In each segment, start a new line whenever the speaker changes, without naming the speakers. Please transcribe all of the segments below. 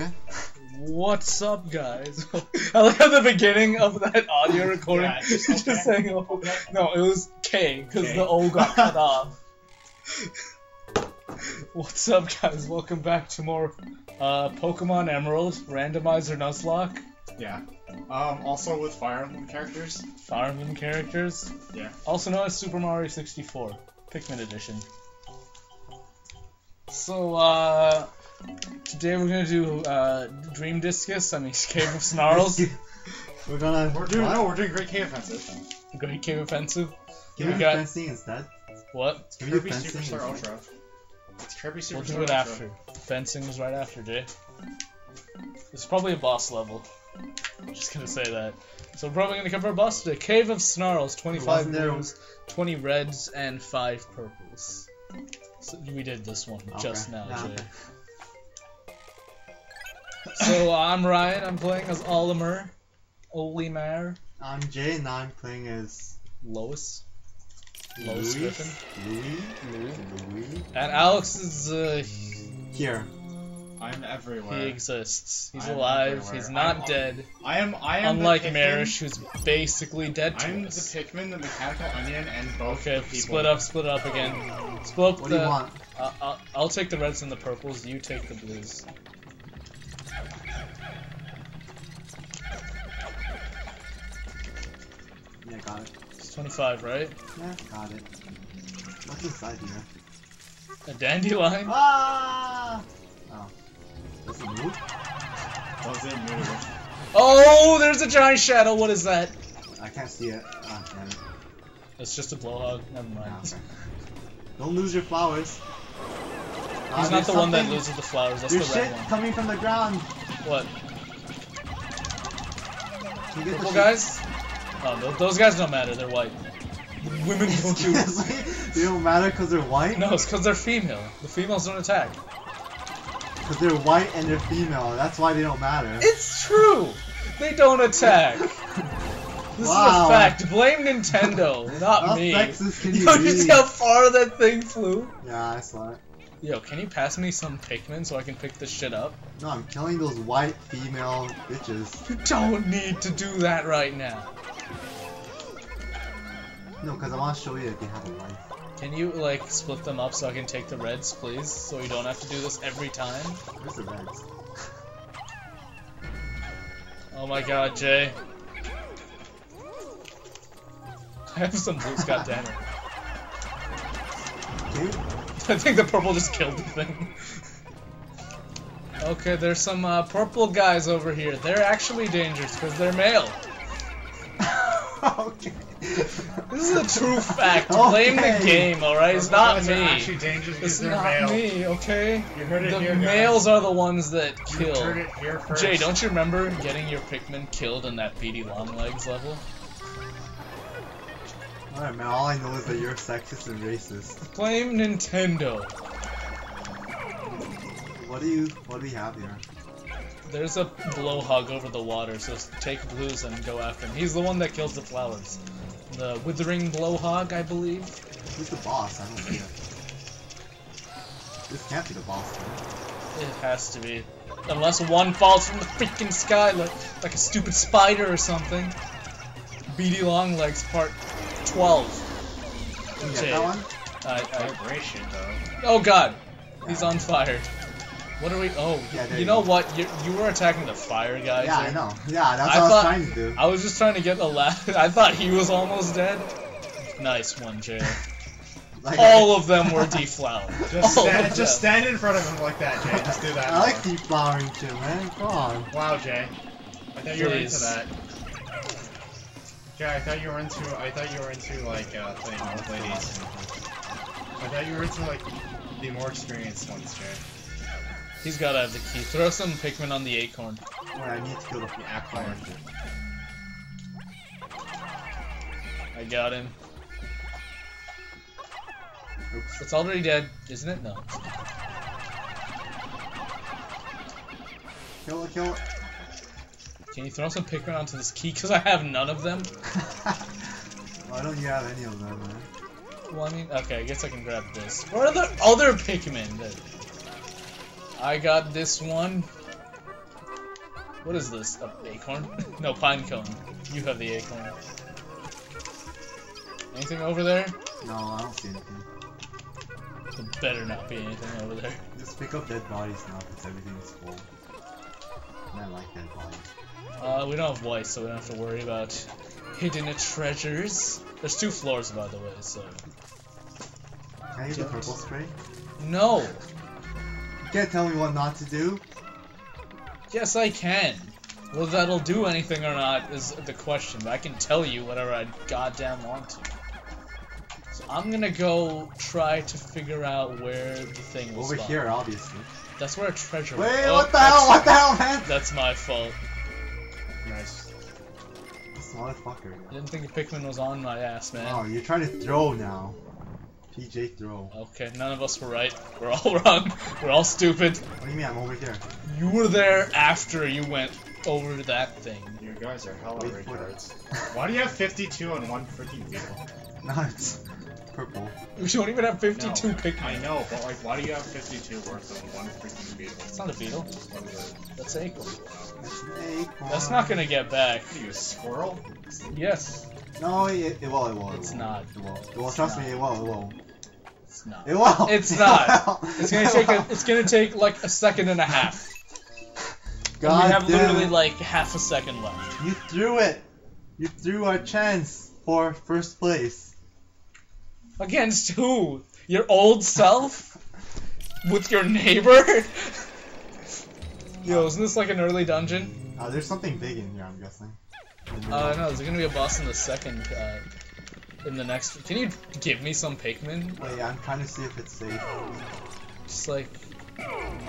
Okay.
What's up, guys? I like how the beginning of that audio recording
Yeah, it's just
just saying oh, no, it was K because the O got cut off. What's up, guys? Welcome back to more uh, Pokemon Emerald Randomizer Nuzlocke
Yeah. Um, also with Fire Emblem characters.
Fireman characters,
Yeah.
also known as Super Mario 64 Pikmin Edition. So, uh, today we're gonna do uh, Dream Discus. I mean, Cave of Snarls,
We're gonna.
We're doing
what?
no, we're doing Great Cave Offensive.
Great Cave Offensive.
Can
we
we do
got-
fencing instead?
What?
Can we do
Kirby
fencing?
Superstar
instead?
Ultra. It's Kirby Superstar
We'll do it
Ultra.
after. Fencing was right after, Jay. It's probably a boss level. I'm just gonna say that. So we're probably gonna cover a boss today. Cave of Snarls, 25
Wasn't
blues, 20 reds, and 5 purples. So we did this one just
Okay.
now,
Yeah,
Jay.
Okay.
So I'm Ryan, I'm playing as Olimar. Olimar.
I'm Jay, and I'm playing as
Lois. Lois
Louis.
Griffin.
Louis.
Lou.
Louis.
And Alex is, uh,
Here.
I'm everywhere.
he exists. He's
I'm
alive,
everywhere.
he's not
I'm-
dead.
I am. I am.
Unlike
the
Marish, who's basically dead to
I'm the. Pikmin, the mechanical onion, and both
Okay,
the people.
split up, split up again. Split up
What
the.
do you want?
Uh, I'll, I'll take the reds and the purples. You take the blues.
Yeah, got it.
It's 25, right?
Yeah, got it. What's inside here?
A dandelion.
Ah! Oh. Does it move?
Was it move?
Oh, there's a giant shadow. What is that?
I can't see it. Ah, damn it.
It's just a blowhog. Never
Ah,
mind.
okay. Don't lose your flowers. Ah,
He's not the one that loses the flowers. That's
There's
the
shit
red one.
coming from the ground.
What?
Can you get
Purple
the
guys? Oh, tho- those guys don't matter. They're white. Women don't do.
they don't matter because they're white?
No, it's because they're female. The females don't attack.
Because they're white and they're female. That's why they don't matter.
It's true. They don't attack. This is a fact. Blame Nintendo, not
How
me.
sexist can you
Yo, you see how far that thing flew?
Yeah, I saw it.
Yo, can you pass me some Pikmin so I can pick this shit up?
No, I'm killing those white female bitches.
You don't need to do that right now.
No, because I want to show you that they have a life.
Can you, like, split them up so I can take the reds, please? So you don't have to do this every time?
Where's the reds?
Oh my god, Jay. I have some blues, goddammit.
Dude,
I think the purple just killed the thing. Okay, there's some uh, purple guys over here. They're actually dangerous because they're male.
okay.
This is a true fact. Blame the game, alright? It's not me.
actually dangerous because
It's not
male.
me, okay?
You heard it
The
here, guys.
males are the ones that
You
kill.
heard it here first.
Jay, don't you remember getting your Pikmin killed in that beady long legs level?
Alright, man, all I know is that you're sexist and racist.
Blame Nintendo.
What do you, what do we have here?
There's a blowhog over the water, so take blues and go after him. He's the one that kills the flowers. The withering blowhog, I believe.
Who's the boss? I don't see it. This can't be the boss, right?
It has to be. Unless one falls from the freaking sky like, like a stupid spider or something. Beady long legs, part 12.
You
Jay.
get that one?
I, I,
Vibration though.
oh god, he's on fire. What are we? Oh,
Yeah,
you
you
know
go.
what? You, you were attacking the fire guys.
Yeah, I know. Yeah, that's
I
what
thought-
I was trying to do.
I was just trying to get the last. I thought he was almost dead. Nice one, Jay.
Like,
All of them were deflowered.
Just stand, just stand in front of him like that, Jay. Just do that.
I like deflowering too, man. Come on.
Wow, Jay. I thought you were into that. Jay, I thought you were into. I thought you were into like uh, thing with ladies. I thought you were into like the more experienced ones, Jay.
He's gotta have the key. Throw some Pikmin on the acorn.
Wait, I need to kill the
The acorn.
I got him.
Oops.
It's already dead, isn't it? No.
Kill it, kill it.
Can you throw some Pikmin onto this key? Because I have none of them.
Why don't you have any of them, man?
Well, I mean, okay, I guess I can grab this. What are the other Pikmin? That... I got this one. What is this? A acorn? no, pine cone. You have the acorn. Anything over there?
No, I don't see anything.
There better not be anything over there.
Just pick up dead bodies now because everything's full. And I like dead bodies.
Uh, we don't have white, so we don't have to worry about hidden treasures. There's two floors, by the way, so...
Can I use the purple spray?
No!
Can't tell me what not to do.
Yes, I can. Whether that'll do anything or not is the question, but I can tell you whatever I goddamn want to. So I'm gonna go try to figure out where the thing was.
Over here, obviously.
That's where a treasure
Wait,
was. Oh,
what the hell? What the hell, man?
That's my fault.
Nice.
This motherfucker.
I didn't think the Pikmin was on my ass, man.
Oh, you're trying to throw now. PJ throw.
Okay, none of us were right. We're all wrong. We're all stupid.
What do you mean I'm over here?
You were there after you went over that thing.
You guys are hella
Wait for
retards. Why do you have 52 on one freaking beetle?
No, it's purple.
We don't even have 52
No,
Pikmin.
I know, but like, why do you have 52 worth of one freaking beetle?
It's not a beetle.
What is it?
That's an acorn.
That's an acorn.
That's not gonna get back.
What are you, a squirrel?
Yes.
No, it, it will, it will. it
It's
will.
not.
It will. It will.
It's
Trust
not.
me, it will, it will.
It's not.
It will.
It's not. It's gonna take a, it's gonna take like a second and a half. And we have
damn
literally
it.
like half a second left.
You threw it. You threw our chance for first place.
Against who? Your old self? With your neighbor? Yo, isn't this like an early dungeon?
Uh, there's something big in here, I'm guessing.
Uh, no, there's gonna be a boss in the second, uh, in the next. Can you give me some Pikmin?
Wait, I'm trying to see if it's safe.
Just like,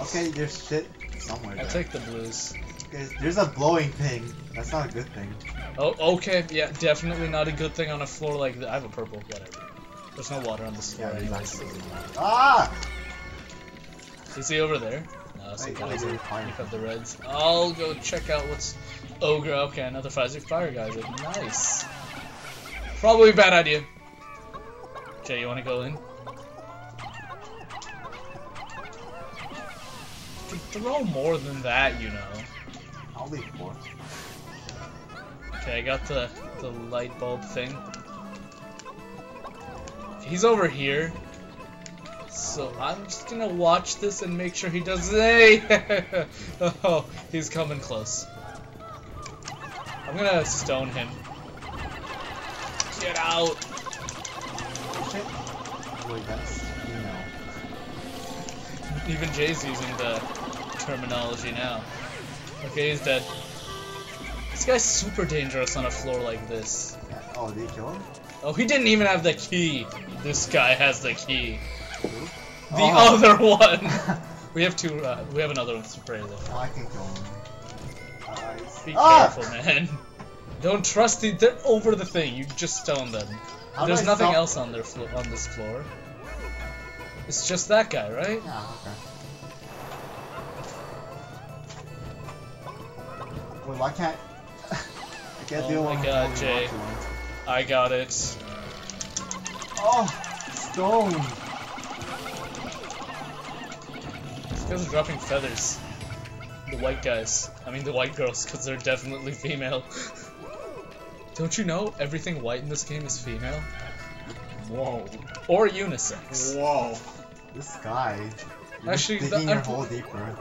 Okay, there's shit somewhere.
I'll take the blues.
Okay, there's a blowing thing. That's not a good thing.
Oh, okay, yeah, definitely not a good thing on a floor like that. I have a purple, whatever. There's no water on this floor
Yeah,
anyways.
Ah!
Is he over there? No, so
Wait, wait, fire.
have the reds. I'll go check out what's ogre. Okay, another Pfizer fire geyser. Nice. Probably a bad idea. Jay, you want to go in? Can throw more than that, you know.
I'll leave four.
Okay, I got the the light bulb thing. He's over here. So I'm just gonna watch this and make sure he does Hey! oh, he's coming close. I'm gonna stone him. Get out!
Wait, that's no.
Even Jay's using the terminology now. Okay, he's dead. This guy's super dangerous on a floor like this.
Oh, did you kill him?
Oh, he didn't even have the key. This guy has the key.
Who?
The
Oh.
other one. We have two. Uh, we have another one spray though.
Oh, I can kill him. Guys.
Be
Ah!
careful, man. Don't trust the. They're over the thing. You just stone them.
How
There's nothing
stop-
else on their flo- on this floor. It's just that guy, right?
Yeah, okay. Wait, why can't... I can't
Oh
do
my God, Jay. I got it.
Oh! Stone!
These guys are dropping feathers. The white guys. I mean the white girls, because they're definitely female. Don't you know everything white in this game is female?
Whoa.
Or unisex.
Whoa.
This guy. You're
Actually,
just
the-
digging your
I'm-
hole deeper.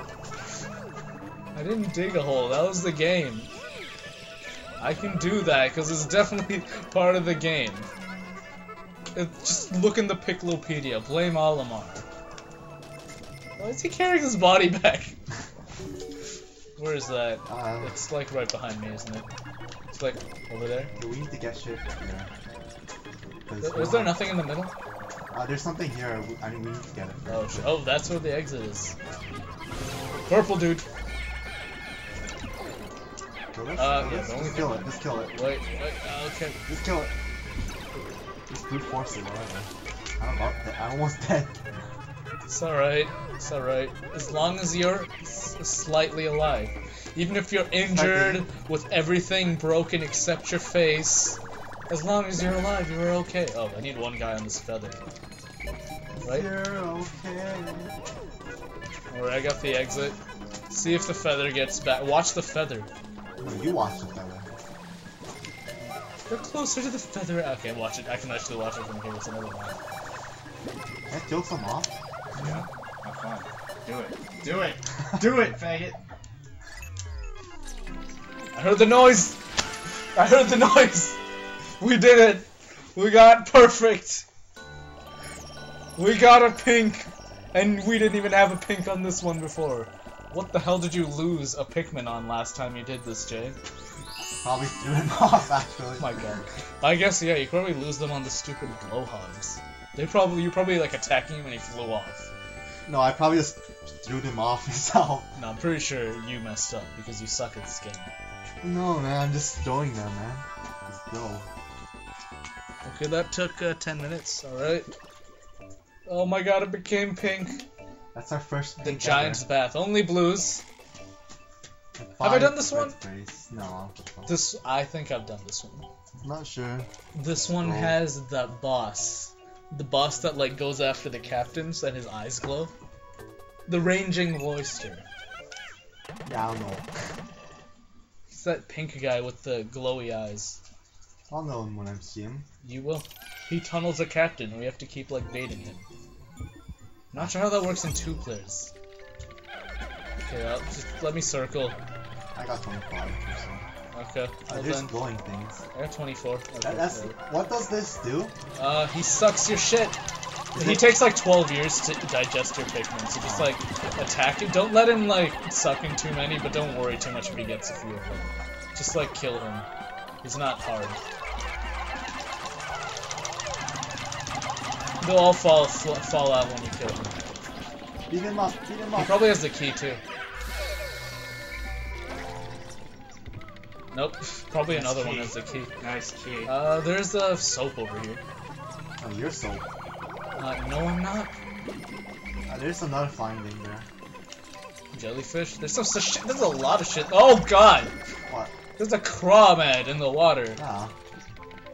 I didn't dig a hole. That was the game. I can do that because it's definitely part of the game. It, just look in the Piklopedia. Blame Olimar. Why is he carrying his body back? Where is that?
Uh,
It's like right behind me, isn't it? It's like over there.
we need to get shit. 'Cause
Th- Was there nothing in the middle?
Uh, there's something here. I mean, we need to get it.
Oh,
first.
sh- oh, that's where the exit is. Purple dude.
Kill this?
Uh, yeah,
this?
the only
Just kill it. Just kill it.
Wait, wait. uh, Okay.
Just kill it. Just brute force it, whatever. I'm about dead. I'm almost dead.
It's alright. It's alright. As long as you're s- slightly alive. Even if you're injured with everything broken except your face, as long as you're alive, you're okay. Oh, I need one guy on this feather. Right?
You're okay.
Alright, I got the exit. See if the feather gets back. Watch the feather.
No, you watch the feather.
They're closer to the feather. Okay, watch it. I can actually watch it from here. It's another one.
That jokes them off.
Yeah. Have fun. Do it. Do it. Do it, faggot.
I heard the noise. I heard the noise. We did it. We got perfect. We got a pink, and we didn't even have a pink on this one before. What the hell did you lose a Pikmin on last time you did this, Jay?
Probably threw him off, actually.
Oh my god. I guess yeah, you probably lose them on the stupid blowhogs. They probably you probably like attacking him and he flew off.
No, I probably just threw him off myself.
No, I'm pretty sure you messed up because you suck at this game.
No, man, I'm just throwing them, man. Let's go.
Okay, that took uh, 10 minutes, alright. Oh my god, it became pink.
That's our first
The Giant's
ever.
Bath. Only blues. Have I done this one?
sprays. No,
This, I think I've done this one.
not sure.
This one
Oh.
has the boss. The boss that, like, goes after the captains and his eyes glow. The Ranging Bloyster.
Yeah, I don't know.
It's that pink guy with the glowy eyes.
I'll know him when I see him.
You will. He tunnels a captain. We have to keep like baiting him. Not sure how that works in two players. Okay, I'll just let me circle.
I got 25 or so.
Okay,
Uh, there's
then.
glowing things.
I got 24. Okay,
That, that's what does this do?
Uh, he sucks your shit.
Is
He
it-
takes like 12 years to digest your Pikmin, so just like attack him. Don't let him like suck in too many, but don't worry too much if he gets a few of them. Just like kill him. He's not hard. They'll all fall fall out when you kill him.
Beat him up, beat him
He probably has the key too. Nope, probably
Nice
another one
key.
has the key.
Nice key.
Uh, there's a soap over here.
Oh, you're so.
Uh, no, I'm not.
Uh, there's another flying thing there.
Jellyfish? There's some such shit. There's a lot of shit. Oh god!
What?
There's a Crawmad in the water.
Ah.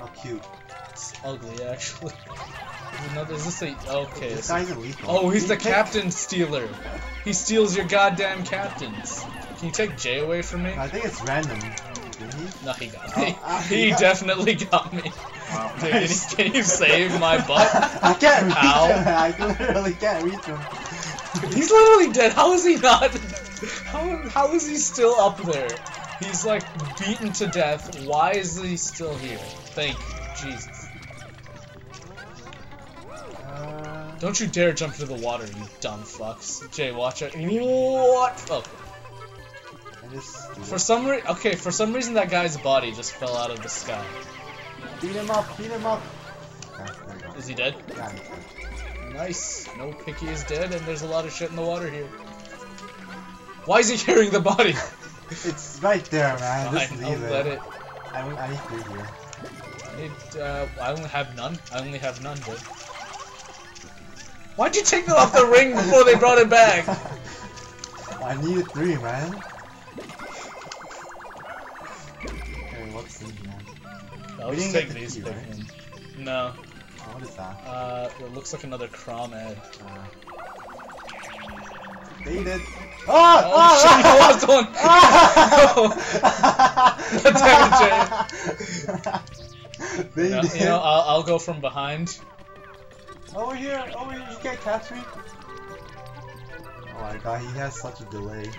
How cute.
It's ugly, actually. Another- Is this a. Okay.
This guy's a lethal.
Oh, he's the
He
captain stealer. He steals your goddamn captains. Can you take Jay away from me?
I think it's random. Didn't he?
No, he got me.
Oh, uh,
he
yeah.
definitely got me.
Wow.
Dude, can, you, can you save my butt?
I can't reach
Ow.
him. I literally can't reach him.
He's literally dead. How is he not? How, how is he still up there? He's like beaten to death. Why is he still here? Thank you. Jesus.
Uh,
Don't you dare jump into the water, you dumb fucks. Jay, watch it. What? Okay.
I
For some re- okay, for some reason that guy's body just fell out of the sky.
beat him up, beat him up. Okay, there you go.
Is he dead?
Yeah, dead.
Nice. No Picky is dead, and there's a lot of shit in the water here. Why is he carrying the body?
It's right there, man.
Fine,
Just
I'll
leave
let
it.
it.
I, I need three here.
I need, uh, I only have none. I only have none, but. Why'd you take them off the ring before they brought it back?
I needed three, man.
I'll
We
just
didn't get
take
the
these
key, right?
Pikmin. No.
Oh, what is that?
Uh, it looks like another Crawmad.
Uh, baited. Oh,
Oh, shit, I lost one!
Damn
You know,
it,
you know, I'll, I'll go from behind.
Over here, over here, you can't catch me. Oh my god, he has such a delay.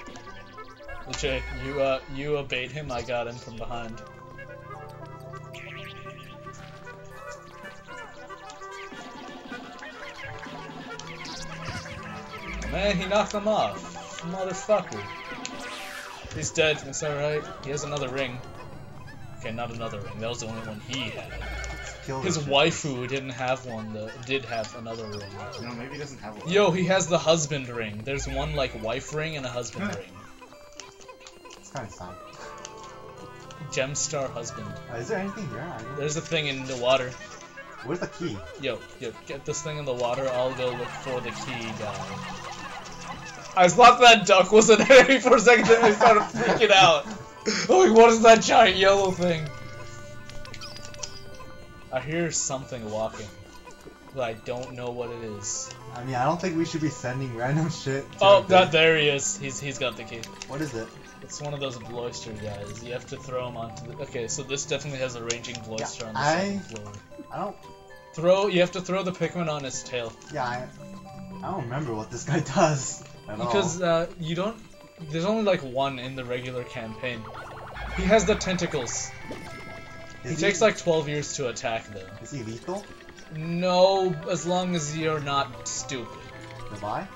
Jay, you, uh, you abate him, I got him from behind. Man, he knocked them off. Motherfucker. He's dead, it's alright. He has another ring. Okay, not another ring. That was the only one he had. His waifu didn't have one, though. Did have another ring.
No, maybe he doesn't have one.
Yo, he has the husband ring. There's one, like, wife ring and a husband ring.
It's kind of sad.
Gemstar husband.
Uh, is there anything here?
There's a thing in the water.
Where's the key?
Yo, yo, get this thing in the water. I'll go look for the key guy. I thought that duck was an enemy for a second, then I started freaking out. Like, what is that giant yellow thing? I hear something walking. but I don't know what it is.
I mean, I don't think we should be sending random shit. To
Oh, that there he is. He's he's got the key.
What is it?
It's one of those Bloyster guys. You have to throw him onto the. Okay, so this definitely has a ranging Bloyster
Yeah,
on the
I-
second floor.
I don't.
Throw. You have to throw the Pikmin on his tail
Yeah, I, I don't remember what this guy does at
because uh, you don't. There's only like one in the regular campaign. He has the tentacles.
Is
he takes like 12 years to attack though.
Is he lethal?
No, as long as you're not stupid.
Goodbye.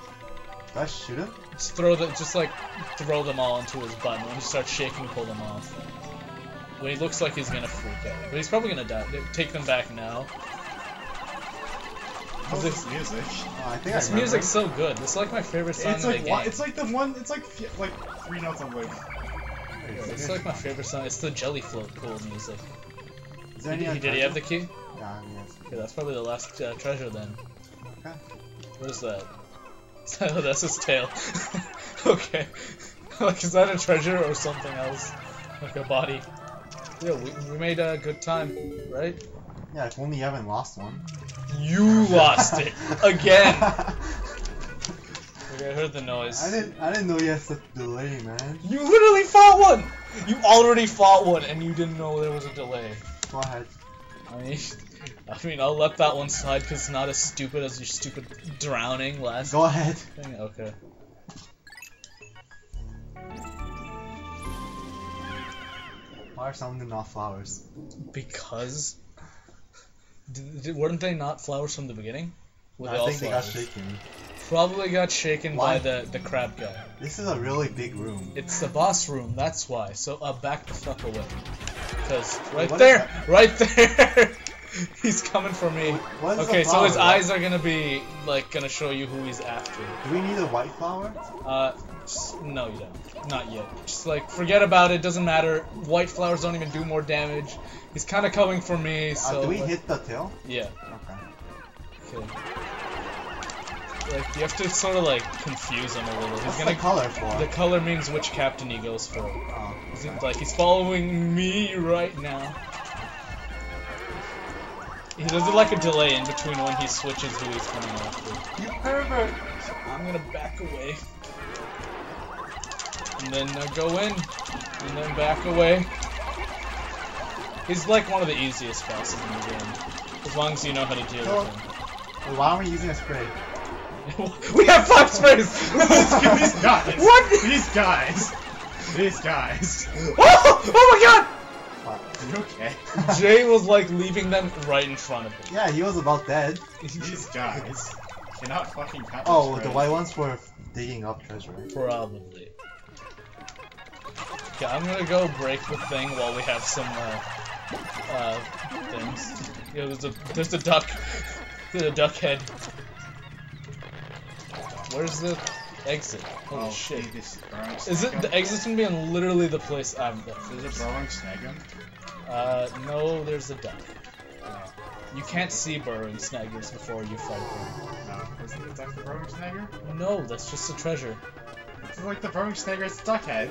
Do I shoot him?
Just throw the, just like throw them all into his butt. and When he starts shaking, pull them off. When he looks like he's gonna freak out, but he's probably gonna die. Take them back now.
What's this music?
Oh, I think
This
I
music's so good. It's like my favorite song
It's
in
like
the
one,
game.
it's like the one. It's like like three notes on like.
It's like my favorite song. It's the Jelly Float cool music.
Is there
Did,
any
he, did he have the key?
Yeah, yes.
Okay, that's probably the last uh, treasure then.
Okay.
What is that? Oh, that's his tail. okay. like, is that a treasure or something else? Like a body? Yeah, we, we made a good time, right?
Yeah, if only you haven't lost one.
You lost it again. Okay, I heard the noise.
I didn't. I didn't know you had such delay, man.
You literally fought one. You already fought one, and you didn't know there was a delay.
Go ahead.
I mean, I mean, I'll let that one slide because it's not as stupid as your stupid drowning last
Go ahead.
thing. Okay.
Why are some of them not flowers?
Because. Did, did, weren't they not flowers from the beginning? Were
I
all
think they got
flowers?
shaken.
Probably got shaken
Why?
by the, the crab guy.
This is a really big room.
It's the boss room, that's why. So uh, back the fuck away. Because right
what
there, right there, he's coming for me.
What is the
Okay, so his eyes are gonna be like gonna show you who he's after.
Do we need a white flower?
Uh, just- no, you don't. Not yet. Just like forget about it. Doesn't matter. White flowers don't even do more damage. He's kind of coming for me. So
uh, do we hit the tail?
Yeah.
Okay.
Okay. Like you have to sort of like confuse him a little. He's
What's
gonna.
the color for?
The color means which captain he goes for.
oh,
it like he's following me right now? He does it like a delay in between when he switches who he's coming after.
you pervert!
I'm gonna back away. And then uh, go in. And then back away. He's like one of the easiest bosses in the game. As long as you know how to deal with him.
Wait, why are we using a spray?
we have five sprays!
These guys.
What?
These guys. These guys.
Oh, oh
What?
You okay?
Jay was like leaving them right in front of him.
Yeah, he was about dead.
These guys cannot fucking count.
Oh,
this
the
right.
white ones were digging up treasure.
Probably. Okay, I'm gonna go break the thing while we have some uh, uh things. Yeah, there's a there's a duck. There's a duck head. Where's the exit? Holy
Oh
shit!
shit. This burrowing
Is it the exit's gonna be in literally the place I'm?
Is it burrowing snag him?
Uh, no, there's a duck.
No.
You can't see burrowing snaggers before you fight them.
No. Isn't it like the burrowing snagger?
No, that's just a treasure.
It's like the burrowing snagger's duck head.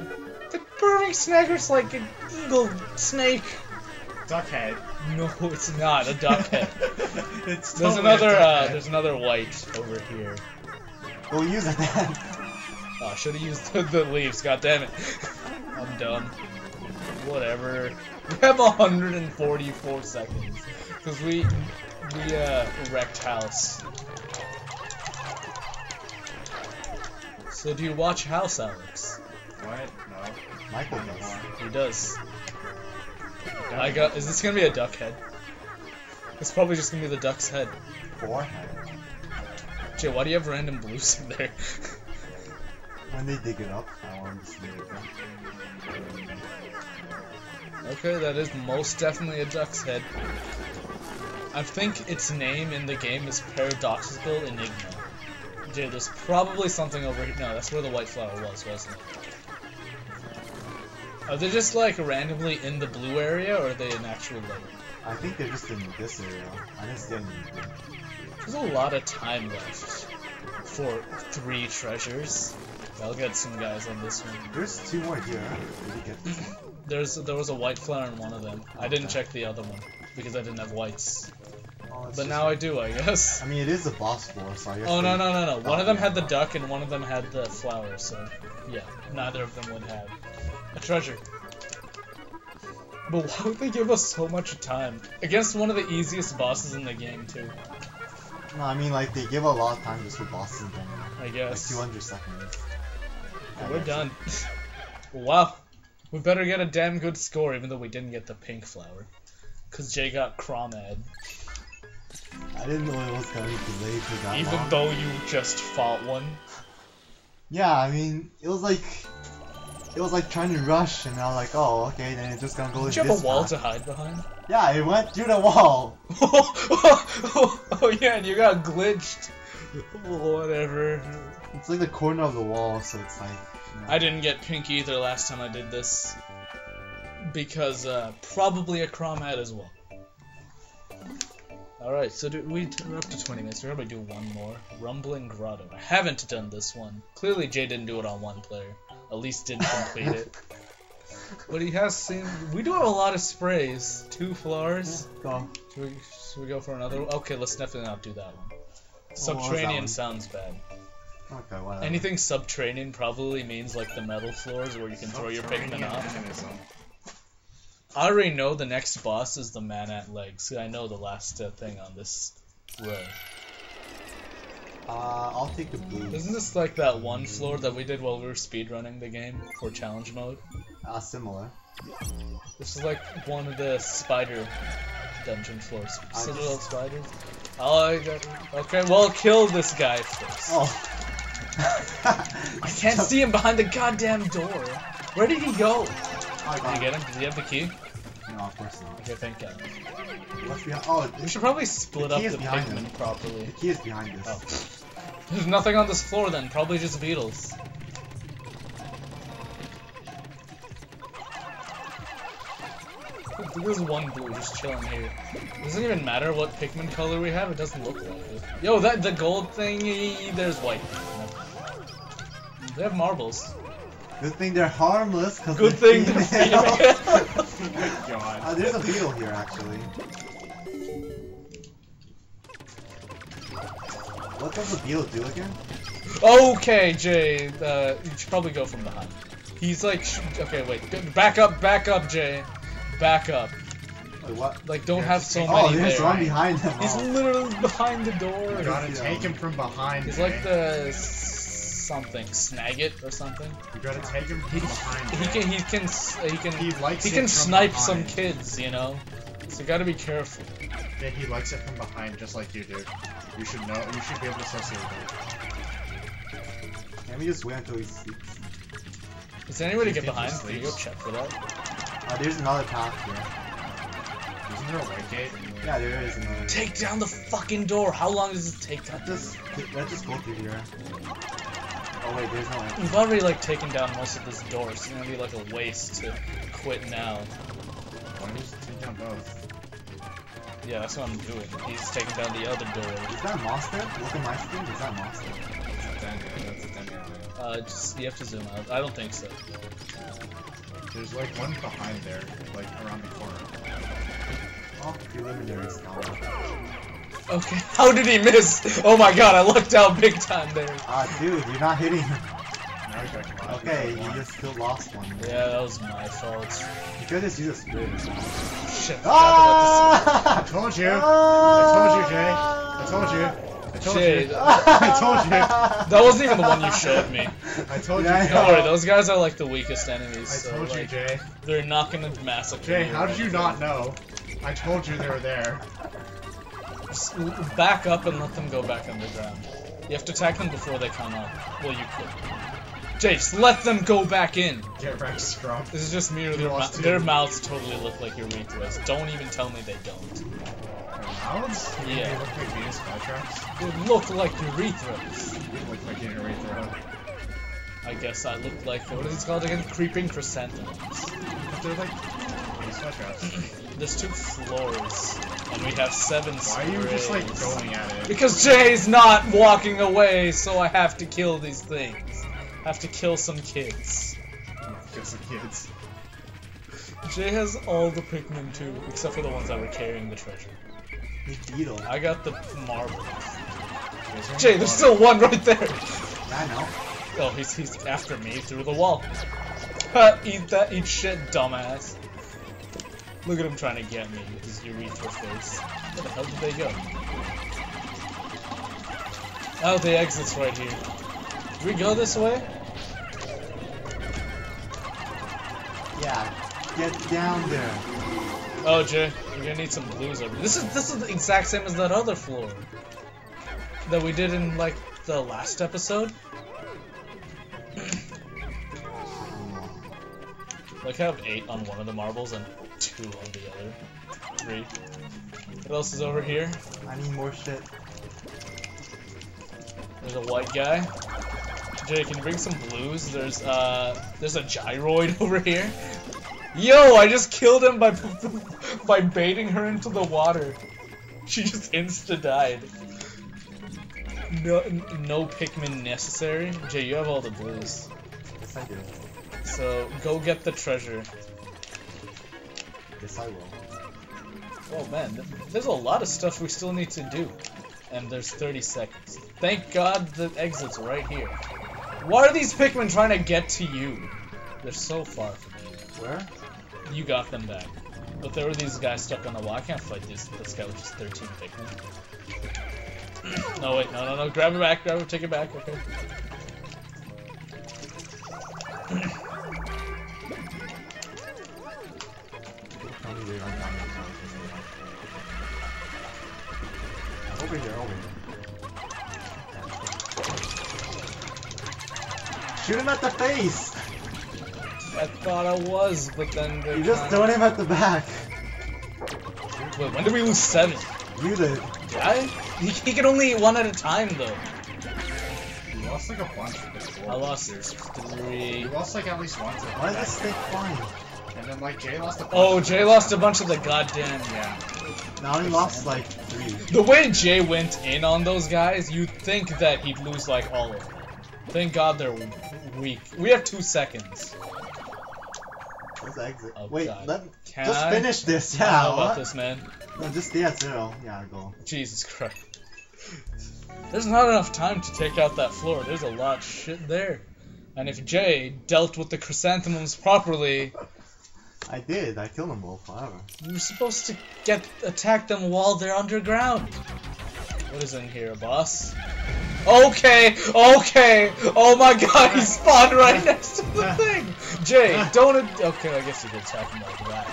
The burrowing snagger's like an eagle snake.
Duck head.
No, it's not a duck head.
it's
There's
totally a
another,
duck
uh, there's another white over here.
We'll use it then.
Oh, I should have used the, the leaves. God damn it. I'm dumb. Whatever. We have 144 seconds because we we uh wrecked house. So do you watch House, Alex?
What? No.
Michael does.
He does. I got. Is this gonna be a duck head? It's probably just gonna be the duck's head.
Forehead.
Jay, why do you have random blues in there?
When they dig it up, I want to see it. again.
Okay, that is most definitely a duck's head. I think its name in the game is Paradoxical Enigma. Dude, there's probably something over here. No, that's where the white flower was, wasn't it? Are they just like randomly in the blue area, or are they in actual level?
I think they're just in this area. I didn't see.
There's a lot of time left for three treasures. I'll get some guys on this one.
There's two more here. Did we get this?
There's there was a white flower in one of them. I didn't check the other one because I didn't have whites.
Oh,
But
just-
now I do, I guess.
I mean, it is a boss floor, so I guess.
Oh no no no no! One of them had the duck and one of them had the flower. So yeah, neither of them would have a treasure. But why would they give us so much time against one of the easiest bosses in the game too?
No, I mean, like, they give a lot of time just for bosses in general.
I guess.
Like, 200 seconds. I
we're
guess.
done. wow, we better get a damn good score, even though we didn't get the pink flower, cause Jay got Crawmad.
I didn't know it was gonna be delayed for that
Even
long.
though you just fought one.
Yeah, I mean, it was like. It was like trying to rush, and I was like, oh, okay, then it's just gonna go
Did
this
you have a wall
path.
to hide behind?
Yeah, it went through the wall.
oh yeah, and you got glitched. Whatever.
It's like the corner of the wall, so it's like. you know.
I didn't get pink either last time I did this. Because, uh, probably a Crawmad as well. Alright, so do, we, we're up to 20 minutes. We're gonna do one more. Rumbling Grotto. I haven't done this one. Clearly Jay didn't do it on one player. At least didn't complete it. But he has seen... We do have a lot of sprays. Two flowers.
Go.
Should we, should we go for another one? Okay, let's definitely not do that one.
what that
Subterranean
one?
sounds bad.
Okay, whatever.
Anything subterranean probably means like the metal floors where you can throw your Pikmin
Subterranean
off.
mechanism.
I already know the next boss is the man at legs. I know the last uh, thing on this row.
Uh, I'll take the blue.
Isn't this like that one floor that we did while we were speedrunning the game for challenge mode?
Uh, similar.
This is like one of the spider dungeon floors.
I
Citadel
just-
spiders. Oh, I got- okay, well, kill this guy first.
Oh.
I can't see him behind the goddamn door. Where did he go?
Oh,
Did you get him? Does he have the key?
No, of course not.
Okay, thank God.
Oh,
We should probably split
The
up the
behind him.
properly.
the key is behind this.
Oh. There's nothing on this floor then, probably just beetles. There's one blue just chilling here. Doesn't even matter what Pikmin color we have, it doesn't look like it. Yo, that the gold thingy, there's white. They have marbles.
Good thing they're harmless, cause
Good
they're
thing they're
female.
female.
God.
Uh, there's a beetle here, actually. What does the beetle do again?
Okay, Jay, uh, you should probably go from behind. He's like, okay, wait, back up, back up, Jay, back up.
Wait, what?
Like, don't
Yeah,
have so
take-
Oh,
many
there's
there.
one behind him.
He's
Oh.
literally behind the door.
You gotta
Yeah.
take him from behind.
He's
Jay.
like the something, snag it or something.
You gotta take him from behind.
He
Jay.
can, he can, he can,
He likes
he can snipe some kids, you know. So you gotta be careful.
Yeah, he likes it from behind, just like you do. You should know. You should be able to associate it.
Can we just wait until he sleeps?
Is there any way to get behind? Can you go check for that?
Uh, there's another path here.
Isn't there a white gate?
Yeah, there is another.
Take down the fucking door. How long does it take to
Let's just, let's just go through here. Oh wait, there's no entrance.
We've already like taken down most of this door, so it's gonna be like a waste to quit now.
Why don't you just take down both?
Yeah, that's what I'm doing. He's taking down the other door.
Is that a monster? Look at my screen. Is that a monster?
That's a den. That's a den.
Uh, just you have to zoom out. I don't think so.
There's like one behind there, like around the corner.
Oh, preliminary scout.
Okay. How did he miss? Oh my god, I lucked out big time there.
Ah, dude, you're not hitting him.
Now we.
Okay, you just still lost one.
Yeah, that was my fault.
You just use a.
Shit.
Ah!
I told you.
I
I told you, Jay. I told you. I told
Jay,
you.
I
told you.
That wasn't even the one you showed me.
I told
Yeah,
you.
Don't worry, those guys are like the weakest enemies.
I
so,
told you,
like,
Jay.
They're not gonna massacre
Jay,
you
how did you
anything.
not know? I told you they were there.
Just back up and let them go back underground. You have to attack them before they come up. Well, you could. Jay, just let them go back in.
Get wrecked, scrub.
This is just merely their, mou- their mouths totally look like urethras. Don't even tell me they don't.
Their mouths?
Yeah.
They look like Venus flytraps.
They look like urethras.
They look like an urethra.
I guess I look like what is it called again? Creeping chrysanthemums.
But they're like Venus flytraps.
There's two floors, and we have seven
Why are you just like going at it?
Because Jay's not walking away, so I have to kill these things. Have to kill some kids.
Kill some kids.
Jay has all the Pikmin too, except for the ones that were carrying the treasure.
Beetle.
I got the marble. Jay, there's still one right there.
I know.
Oh, he's he's after me through the wall. Ha, eat that, eat shit, dumbass. Look at him trying to get me with his urethra face. Where the hell did they go? Oh, the exit's right here. Do we go this way?
Yeah. Get down there.
Oh, Jay, we're gonna need some blues over. This is this is the exact same as that other floor that we did in like the last episode. Like I have eight on one of the marbles and two on the other. Three. What else is over here?
I need more shit.
There's a white guy. Jay, can you bring some blues? There's uh, there's a gyroid over here. Yo, I just killed him by by baiting her into the water. She just insta died. No, no Pikmin necessary. Jay, you have all the blues,
Yes, I do.
so go get the treasure.
Yes, I will.
Oh man, there's a lot of stuff we still need to do. And there's 30 seconds. Thank God the exit's right here. Why are these Pikmin trying to get to you? They're so far from you.
Where?
you. Got them back. But there were these guys stuck on the wall. I can't fight this, this guy with just 13 Pikmin. no, wait, no, no, no. Grab it back, grab it, take it back, okay.
Shoot him at the face!
I thought I was, but then they
You just
kinda-
thrown him at the back.
Wait, when did we lose seven?
You did.
I? He, he can only eat one at a time, though.
You lost like a bunch before.
I lost
here.
three.
You lost like at least once. at
Why
the
is this
back.
thing flying?
And then like Jay lost a bunch.
Oh, Jay lost a bunch of the goddamn.
Yeah.
Now he lost like three.
The way Jay went in on those guys, you'd think that he'd lose like all of them. Thank God they're weak. We have two seconds.
Let's exit?
Oh,
Wait, let
Can
just
I?
finish this.
I
Yeah.
don't know about this, man.
No, just at zero. Yeah, go.
Jesus Christ. There's not enough time to take out that floor. There's a lot of shit there. And if Jay dealt with the chrysanthemums properly,
I did. I killed them both. Whatever.
You're supposed to get attack them while they're underground. What is in here, boss? Okay, okay. Oh my god, he spawned right next to the thing. Jay, don't. Okay, I guess you could attack him like that.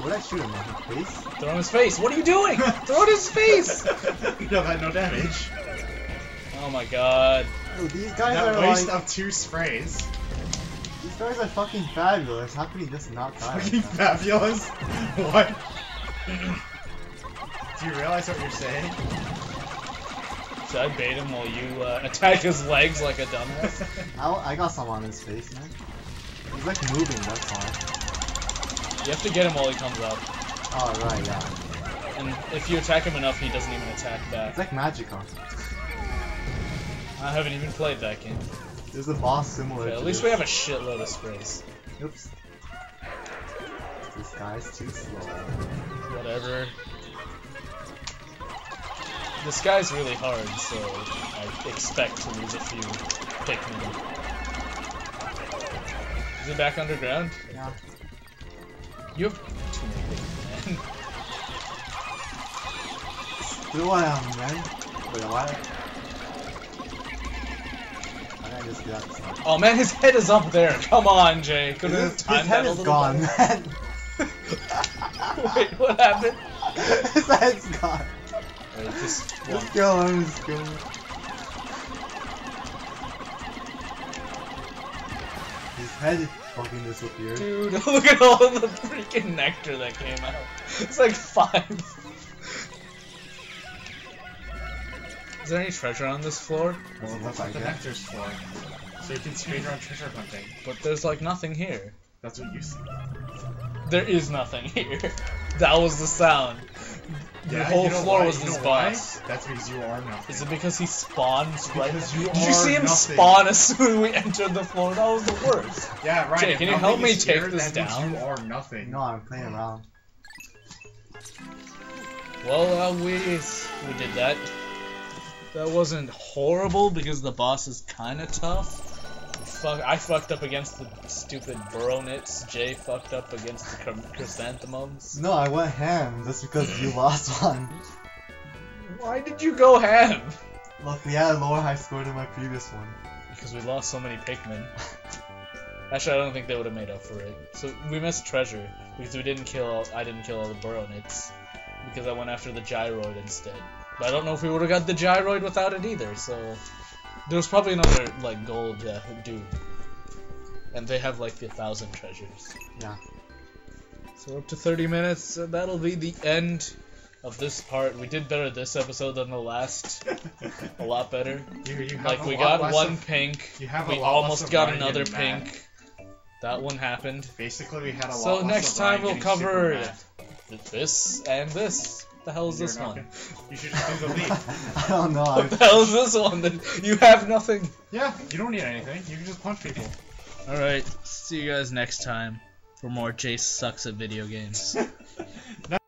What did I shoot him in the face?
Throw in his face. What are you doing? Throw in his face.
no, that no damage.
Oh my god.
Dude, these guys
That
are
waste
like.
of two sprays.
These guys are fucking fabulous. How could he just not die? like
Fucking
that?
fabulous. What? Do you realize what you're saying?
Should I bait him while you uh, attack his legs like a dumbass?
I, I got some on his face, man. He's like moving. That's all.
You have to get him while he comes up.
Oh right, yeah.
And if you attack him enough, he doesn't even attack back.
It's like Magikarp.
I haven't even played that game.
There's a boss similar. To
at least
this.
we have a shitload of sprays.
Oops. This guy's too slow.
Whatever. This guy's really hard, so I expect to lose a few Pikmin. Is it back underground?
Yeah.
You have too many Pikmin, man.
Still I am, man. Wait, what? I gotta just get out this time.
Oh man, his head is up there. Come on, Jay. Could
His, his head is gone, man.
Wait, what happened?
his head's gone.
Wait, just one.
Just kill him, just kill. His head fucking disappeared.
Dude, look at all the freaking nectar that came out. It's like five. Is there any treasure on this floor?
Does
Well,
it
that's
look
what the
like it?
nectar's for. So you can speedrun treasure hunting.
But there's like nothing here.
That's what you see.
There is nothing here. That was the sound. The whole
you know
floor
why?
was
You
this boss.
That's because you are nothing.
Is it because he spawns right?
You
Did you see him
nothing.
spawn as soon as we entered the floor? That was the worst.
Yeah, right.
Jay,
if
can you help me take
here,
this down?
You are nothing.
No, I'm playing around.
Well, uh, we we did that. That wasn't horrible because the boss is kind of tough. Fuck, I fucked up against the stupid Burrownits. Jay fucked up against the chrysanthemums.
No, I went ham just because you lost one.
Why did you go ham?
Look, we had a lower high score than my previous one.
Because we lost so many Pikmin. Actually, I don't think they would have made up for it. So we missed treasure because we didn't kill. I didn't kill all the Burrownits because I went after the Gyroid instead. But I don't know if we would have got the Gyroid without it either. So there was probably another like gold uh, dude, and they have like the thousand treasures.
Yeah.
So we're up to 30 minutes. And that'll be the end of this part. We did better this episode than the last. a lot better.
You, you
Like we got one
of-
pink.
you have a
we almost got another
getting mad.
pink. That one happened.
Basically, we had a lot.
of
So
next time we'll cover this and this. The hell is
You're
this
not
one?
gonna- You should just do the lead.
I don't know.
What the
I,
hell is this one? Then you have nothing.
yeah, you don't need anything. You can just punch people.
All right. See you guys next time for more Jace sucks at video games.